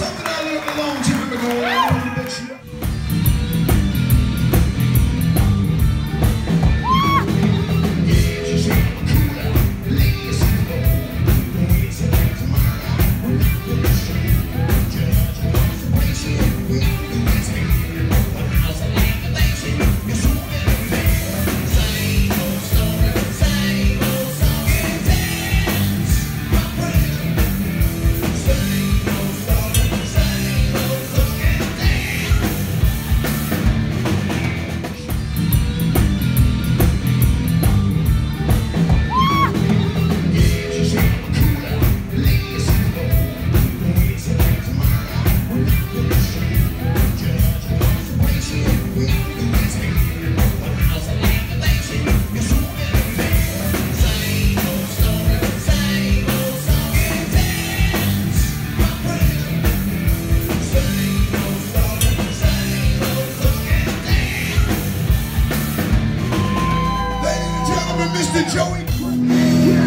something I learned a long time ago. Mr. Joey.